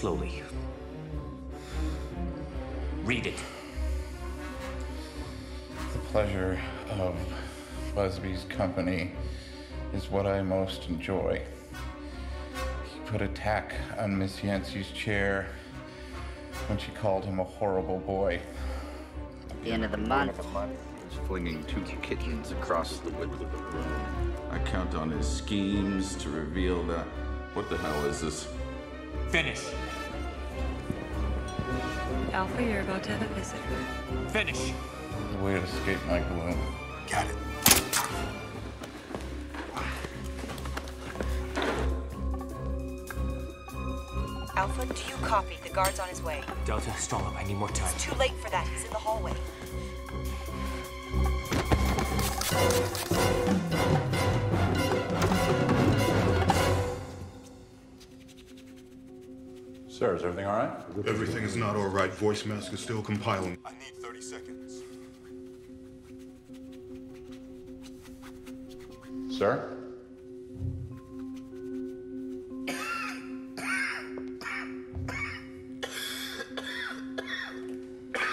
slowly. Read it. The pleasure of Busby's company is what I most enjoy. He put a tack on Miss Yancey's chair when she called him a horrible boy. At the end of the month, he's flinging two kittens across the woodland. I count on his schemes to reveal that. What the hell is this? Finish. Alpha, you're about to have a visitor. Finish. The way to escape my gloom. Got it. Alpha, do you copy? The guard's on his way. Delta, stall him. I need more time. It's too late for that. He's in the hallway. Sir, is everything all right? Everything is not all right. Voice mask is still compiling. I need 30 seconds. Sir?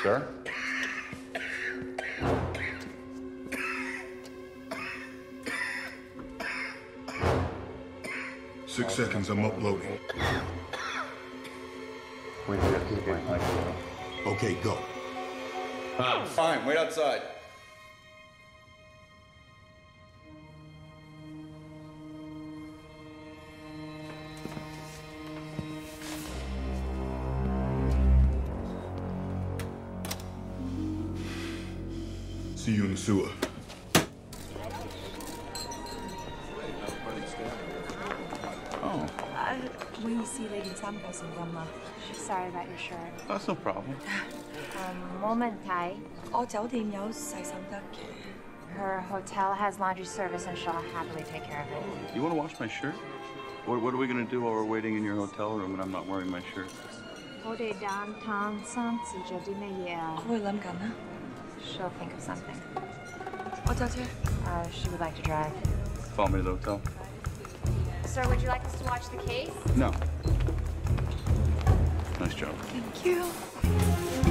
Sir? Six seconds. I'm uploading. Okay, go. Ah, fine, wait outside. See you in the sewer. 唔好意思，你件衫够性感啊！ sorry about your shirt. that's no problem. Um, 冇问题.我酒店有洗手得嘅。 Her hotel has laundry service and she'll happily take care of it. You want to wash my shirt? What, what are we going to do while we're waiting in your hotel room and I'm not wearing my shirt? 我哋 downtown 三次做啲乜嘢啊？我会谂紧啊。 She'll think of something. 我揸车。 Uh, she would like to drive. Follow me to the hotel? Sir, would you like us to watch the case? No. Nice job. Thank you.